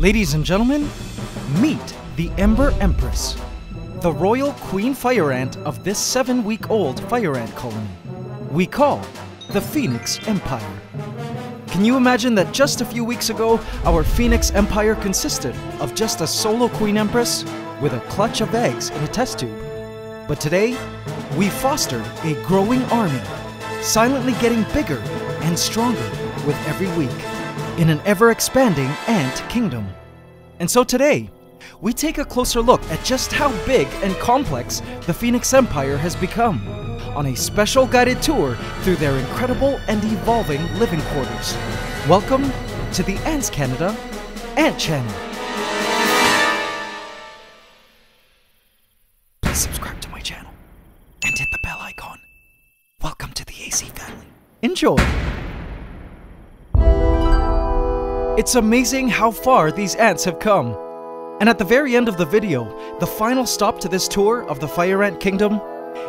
Ladies and gentlemen, meet the Ember Empress, the royal queen fire ant of this seven week old fire ant colony we call the Phoenix Empire. Can you imagine that just a few weeks ago, our Phoenix Empire consisted of just a solo Queen Empress with a clutch of eggs in a test tube? But today, we fostered a growing army, silently getting bigger and stronger with every week in an ever expanding ant kingdom. And so today, we take a closer look at just how big and complex the Phoenix Empire has become on a special guided tour through their incredible and evolving living quarters. Welcome to the Ants Canada Ant Channel. Please subscribe to my channel and hit the bell icon. Welcome to the AC family. Enjoy! It's amazing how far these ants have come. And at the very end of the video, the final stop to this tour of the Fire Ant Kingdom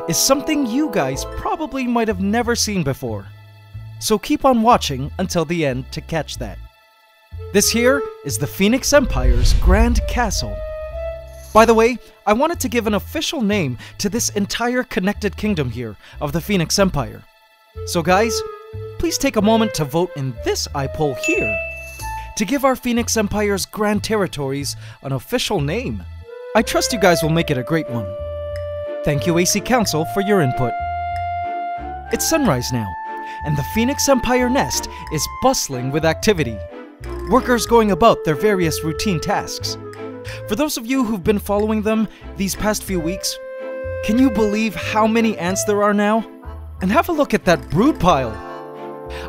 is something you guys probably might have never seen before. So keep on watching until the end to catch that. This here is the Phoenix Empire's Grand Castle. By the way, I wanted to give an official name to this entire connected kingdom here of the Phoenix Empire. So guys, please take a moment to vote in this eye poll here to give our Phoenix Empire's grand territories an official name. I trust you guys will make it a great one. Thank you, AC Council, for your input. It's sunrise now, and the Phoenix Empire nest is bustling with activity. Workers going about their various routine tasks. For those of you who've been following them these past few weeks, can you believe how many ants there are now? And have a look at that brood pile.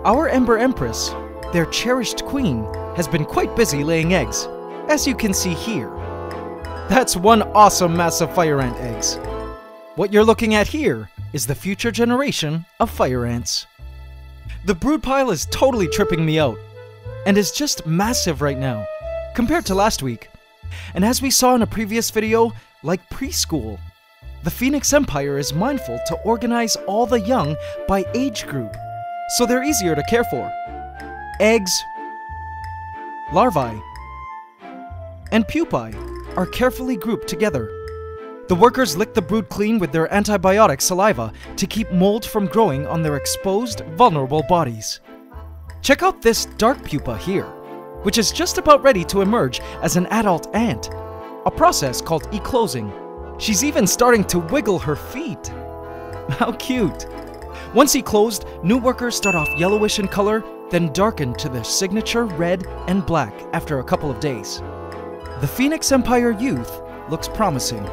Our Ember Empress, their cherished queen, has been quite busy laying eggs, as you can see here. That's one awesome mass of fire ant eggs. What you're looking at here is the future generation of fire ants. The brood pile is totally tripping me out, and is just massive right now, compared to last week. And as we saw in a previous video, like preschool, the Phoenix Empire is mindful to organize all the young by age group, so they're easier to care for. Eggs, larvae, and pupae are carefully grouped together the workers lick the brood clean with their antibiotic saliva to keep mold from growing on their exposed, vulnerable bodies. Check out this dark pupa here, which is just about ready to emerge as an adult ant, a process called eclosing. She's even starting to wiggle her feet. How cute! Once eclosed, new workers start off yellowish in color, then darken to their signature red and black after a couple of days. The Phoenix Empire youth looks promising.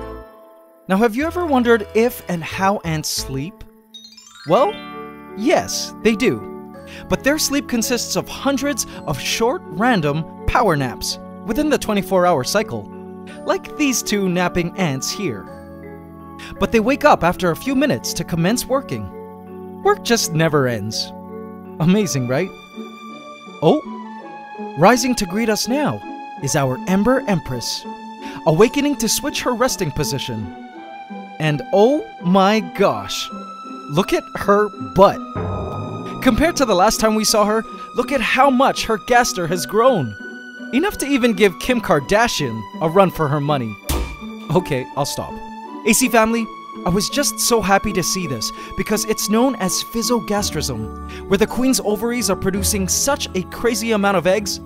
Now, have you ever wondered if and how ants sleep? Well, yes, they do. But their sleep consists of hundreds of short, random power naps within the 24 hour cycle, like these two napping ants here. But they wake up after a few minutes to commence working. Work just never ends. Amazing, right? Oh, rising to greet us now is our Ember Empress, awakening to switch her resting position and oh my gosh, look at her butt. Compared to the last time we saw her, look at how much her gaster has grown. Enough to even give Kim Kardashian a run for her money. Okay, I'll stop. AC family, I was just so happy to see this because it's known as physogastrism, where the queen's ovaries are producing such a crazy amount of eggs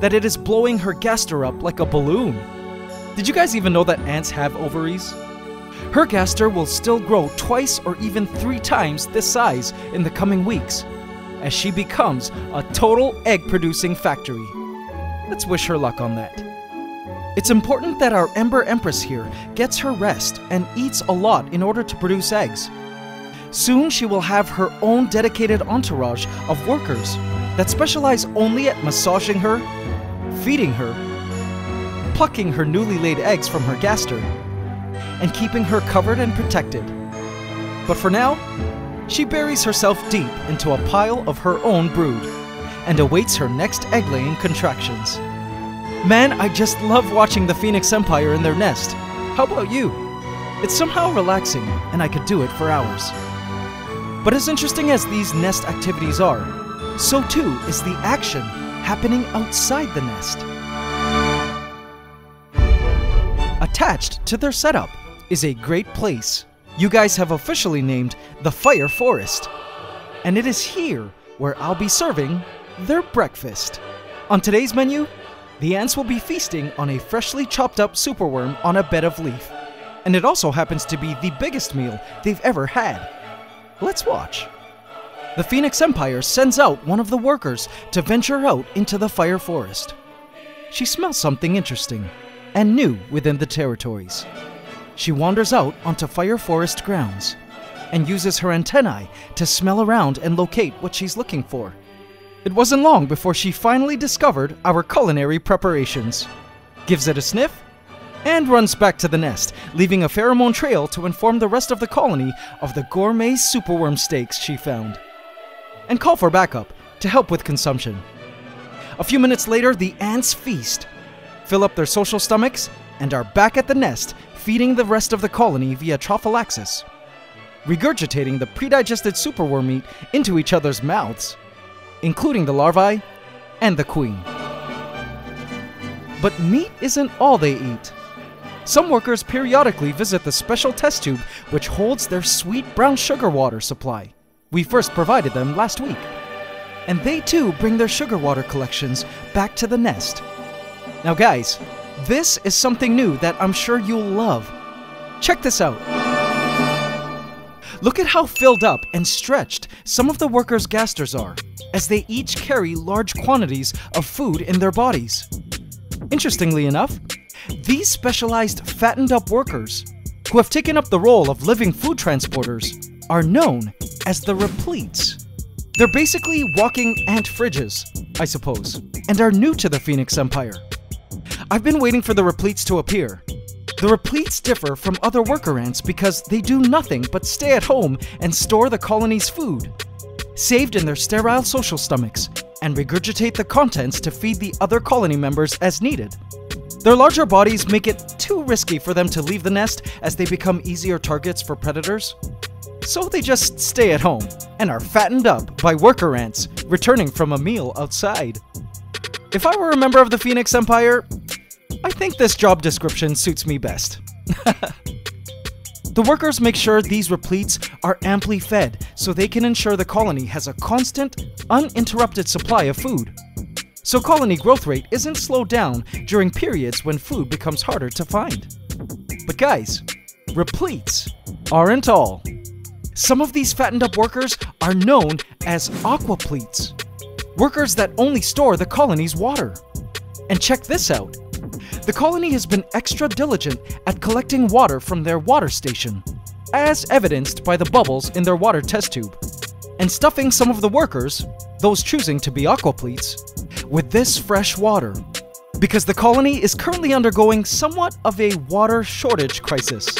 that it is blowing her gaster up like a balloon. Did you guys even know that ants have ovaries? Her gaster will still grow twice or even three times this size in the coming weeks, as she becomes a total egg producing factory. Let's wish her luck on that. It's important that our Ember Empress here gets her rest and eats a lot in order to produce eggs. Soon she will have her own dedicated entourage of workers that specialize only at massaging her, feeding her, plucking her newly laid eggs from her gaster, and keeping her covered and protected. But for now, she buries herself deep into a pile of her own brood and awaits her next egg laying contractions. Man, I just love watching the Phoenix Empire in their nest. How about you? It's somehow relaxing, and I could do it for hours. But as interesting as these nest activities are, so too is the action happening outside the nest. attached to their setup is a great place you guys have officially named the Fire Forest. And it is here where I'll be serving their breakfast. On today's menu, the ants will be feasting on a freshly chopped up superworm on a bed of leaf. And it also happens to be the biggest meal they've ever had. Let's watch. The Phoenix Empire sends out one of the workers to venture out into the fire forest. She smells something interesting and new within the territories. She wanders out onto fire forest grounds and uses her antennae to smell around and locate what she's looking for. It wasn't long before she finally discovered our culinary preparations, gives it a sniff, and runs back to the nest, leaving a pheromone trail to inform the rest of the colony of the gourmet superworm steaks she found, and call for backup to help with consumption. A few minutes later, the ants feast, fill up their social stomachs, and are back at the nest, feeding the rest of the colony via trophallaxis, regurgitating the predigested superworm meat into each other's mouths including the larvae and the queen. But meat isn't all they eat. Some workers periodically visit the special test tube which holds their sweet brown sugar water supply. We first provided them last week. And they too bring their sugar water collections back to the nest. Now, guys, this is something new that I'm sure you'll love. Check this out. Look at how filled up and stretched some of the workers' gasters are as they each carry large quantities of food in their bodies. Interestingly enough, these specialized fattened up workers, who have taken up the role of living food transporters, are known as the repletes. They're basically walking ant fridges, I suppose, and are new to the Phoenix Empire. I've been waiting for the repletes to appear. The repletes differ from other worker ants because they do nothing but stay at home and store the colony's food saved in their sterile social stomachs, and regurgitate the contents to feed the other colony members as needed. Their larger bodies make it too risky for them to leave the nest as they become easier targets for predators. So they just stay at home and are fattened up by worker ants returning from a meal outside. If I were a member of the Phoenix Empire, I think this job description suits me best. The workers make sure these repletes are amply fed so they can ensure the colony has a constant, uninterrupted supply of food. So colony growth rate isn't slowed down during periods when food becomes harder to find. But guys, repletes aren't all. Some of these fattened up workers are known as aquapletes, workers that only store the colony's water. And check this out the colony has been extra diligent at collecting water from their water station, as evidenced by the bubbles in their water test tube, and stuffing some of the workers, those choosing to be aquapletes, with this fresh water, because the colony is currently undergoing somewhat of a water shortage crisis.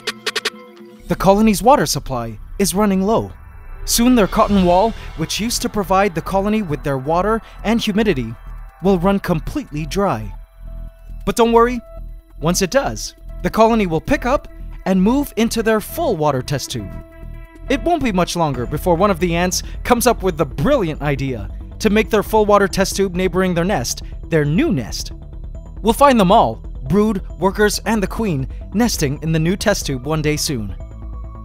The colony's water supply is running low. Soon their cotton wall, which used to provide the colony with their water and humidity, will run completely dry. But don't worry, once it does, the colony will pick up and move into their full water test tube. It won't be much longer before one of the ants comes up with the brilliant idea to make their full water test tube neighboring their nest their new nest. We'll find them all, brood, workers, and the queen, nesting in the new test tube one day soon.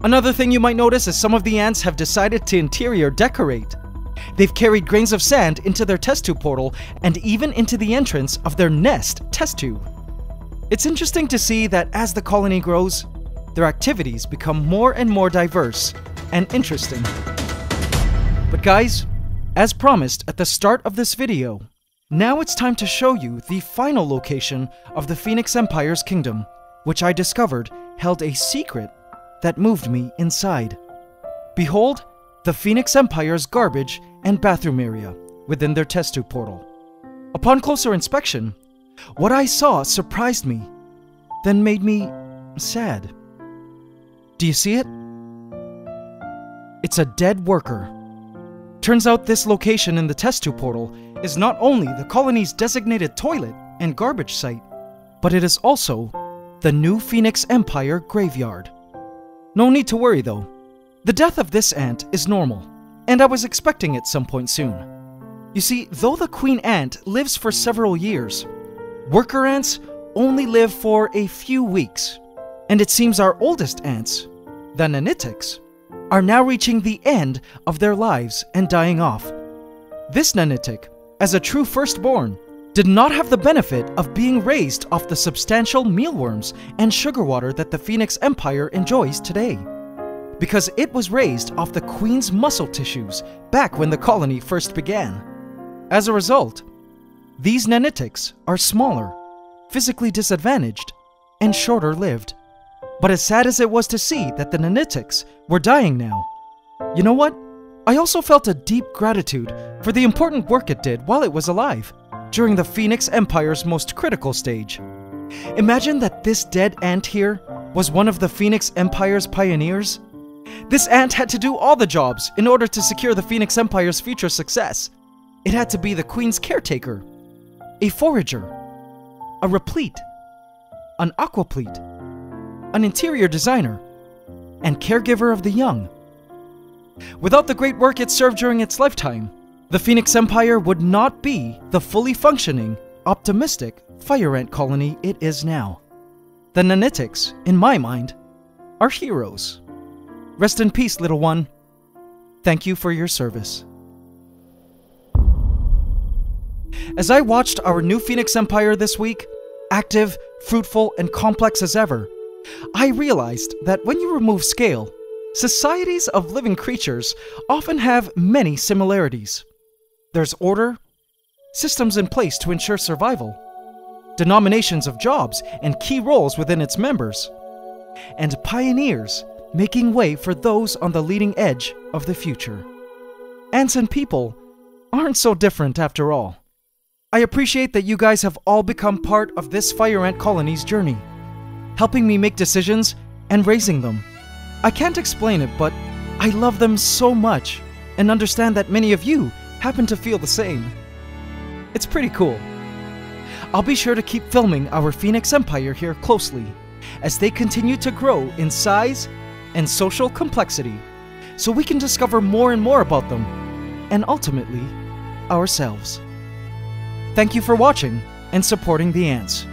Another thing you might notice is some of the ants have decided to interior decorate. They've carried grains of sand into their test tube portal and even into the entrance of their nest test tube. It's interesting to see that as the colony grows, their activities become more and more diverse and interesting. But guys, as promised at the start of this video, now it's time to show you the final location of the Phoenix Empire's kingdom, which I discovered held a secret that moved me inside. Behold, the Phoenix Empire's garbage and bathroom area within their test tube portal. Upon closer inspection, what I saw surprised me, then made me sad. Do you see it? It's a dead worker. Turns out this location in the test tube portal is not only the colony's designated toilet and garbage site, but it is also the new Phoenix Empire graveyard. No need to worry though. The death of this ant is normal, and I was expecting it some point soon. You see, though the queen ant lives for several years, worker ants only live for a few weeks. And it seems our oldest ants, the nanitics, are now reaching the end of their lives and dying off. This nanitic, as a true firstborn, did not have the benefit of being raised off the substantial mealworms and sugar water that the Phoenix Empire enjoys today. Because it was raised off the queen's muscle tissues back when the colony first began. As a result, these nanitics are smaller, physically disadvantaged, and shorter lived. But as sad as it was to see that the nanitics were dying now, you know what? I also felt a deep gratitude for the important work it did while it was alive during the Phoenix Empire's most critical stage. Imagine that this dead ant here was one of the Phoenix Empire's pioneers. This ant had to do all the jobs in order to secure the Phoenix Empire's future success. It had to be the Queen's caretaker, a forager, a replete, an aquaplete, an interior designer, and caregiver of the young. Without the great work it served during its lifetime, the Phoenix Empire would not be the fully functioning, optimistic fire ant colony it is now. The Nanitics, in my mind, are heroes. Rest in peace, little one. Thank you for your service. As I watched our new Phoenix Empire this week, active, fruitful, and complex as ever, I realized that when you remove scale, societies of living creatures often have many similarities. There's order, systems in place to ensure survival, denominations of jobs and key roles within its members, and pioneers making way for those on the leading edge of the future. Ants and people aren't so different after all. I appreciate that you guys have all become part of this fire ant colony's journey, helping me make decisions and raising them. I can't explain it, but I love them so much and understand that many of you happen to feel the same. It's pretty cool. I'll be sure to keep filming our Phoenix Empire here closely as they continue to grow in size and social complexity so we can discover more and more about them and ultimately ourselves. Thank you for watching and supporting the ants.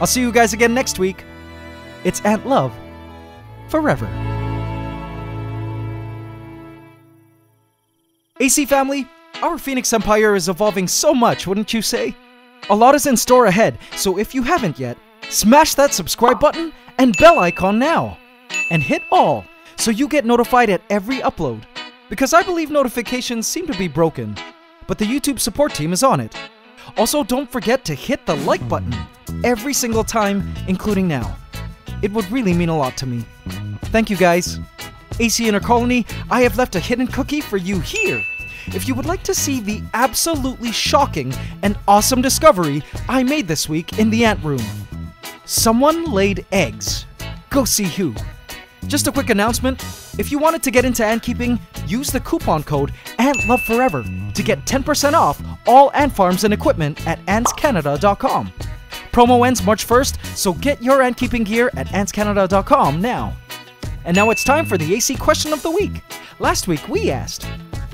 I'll see you guys again next week. It's Ant Love forever. AC family, our Phoenix Empire is evolving so much, wouldn't you say? A lot is in store ahead, so if you haven't yet, smash that subscribe button and bell icon now. And hit all so you get notified at every upload. Because I believe notifications seem to be broken, but the YouTube support team is on it. Also, don't forget to hit the like button every single time, including now. It would really mean a lot to me. Thank you guys. AC Inner Colony, I have left a hidden cookie for you here if you would like to see the absolutely shocking and awesome discovery I made this week in the ant room. Someone laid eggs. Go see who. Just a quick announcement if you wanted to get into ant keeping, use the coupon code ANTLOVEFOREVER to get 10% off all ant farms and equipment at antscanada.com. Promo ends March 1st, so get your ant keeping gear at antscanada.com now. And now it's time for the AC question of the week. Last week we asked,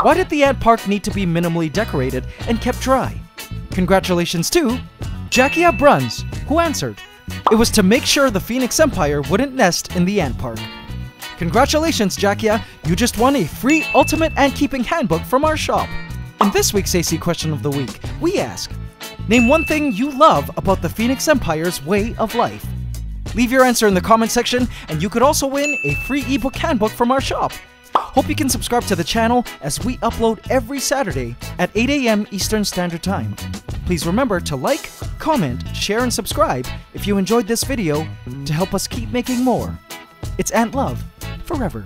why did the ant park need to be minimally decorated and kept dry? Congratulations to Jackia Bruns, who answered, It was to make sure the Phoenix Empire wouldn't nest in the ant park. Congratulations, Jackia, you just won a free Ultimate Ant Keeping Handbook from our shop. In this week's AC Question of the Week, we ask, Name one thing you love about the Phoenix Empire's way of life. Leave your answer in the comment section, and you could also win a free ebook handbook from our shop. Hope you can subscribe to the channel as we upload every Saturday at 8 a.m. Eastern Standard Time. Please remember to like, comment, share, and subscribe if you enjoyed this video to help us keep making more. It's Ant Love forever.